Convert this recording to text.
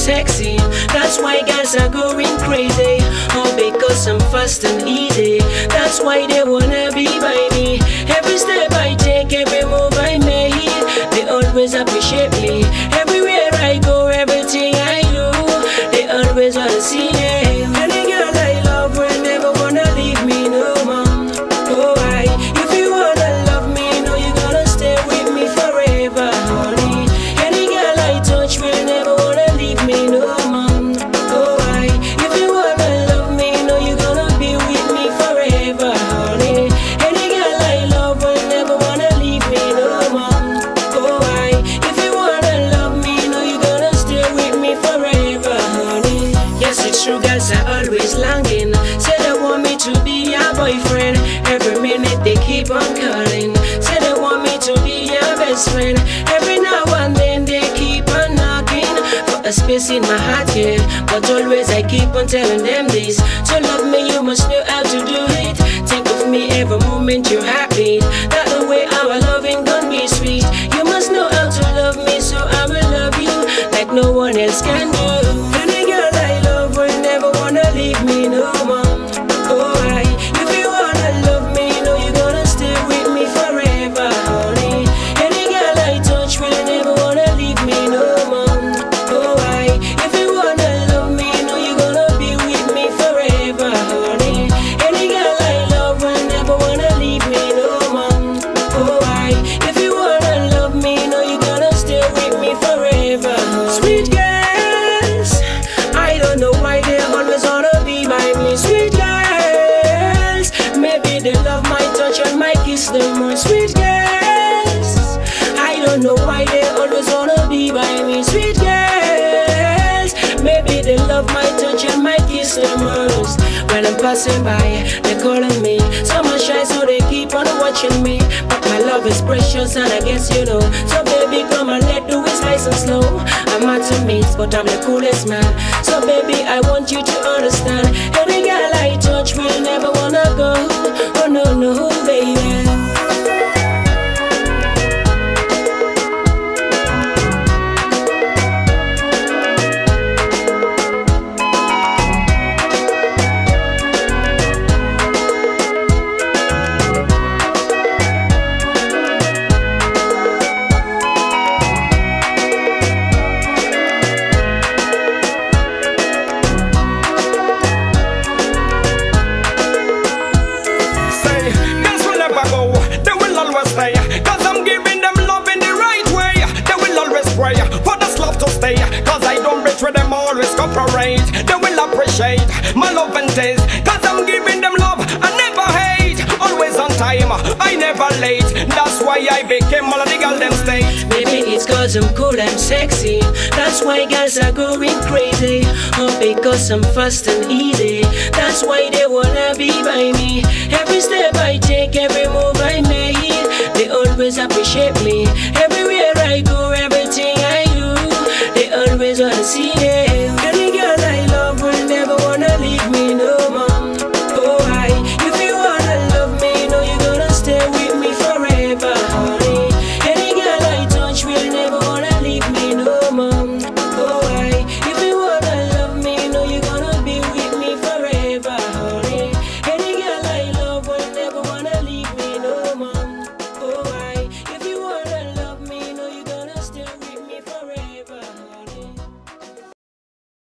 sexy. That's why guys are going crazy. All because I'm fast and easy. That's why they wanna be by me. Every step I take, every move I make, they always appreciate me. Every are always longing. Say they want me to be your boyfriend. Every minute they keep on calling. Say they want me to be your best friend. Every now and then they keep on knocking for a space in my heart, yeah. But always I keep on telling them this. To love me, you must know how to do it. Think of me every moment you're happy. That the way our loving gonna be sweet. You must know how to love me, so I will love you like no one else can do. Kiss them. Sweet girls, I don't know why they always wanna be by me. Sweet girls, maybe they love my touch and my kiss them most. When I'm passing by, they're calling me. Some are shy, so they keep on watching me. But my love is precious, and I guess you know. So baby, come and let do it nice and slow. I'm hard to meet, but I'm the coolest man. So baby, I want you to understand. Any girl I touch will never wanna go. Oh no, no, Betray them, always cooperate. They will appreciate my love and taste. Cause I'm giving them love, I never hate. Always on time, I never late. That's why I became all of the girl them state. Maybe it's cause I'm cool and sexy. That's why guys are going crazy. Or because I'm fast and easy. That's why they wanna be by me. Every step I take, every move I make, they always appreciate me. Everywhere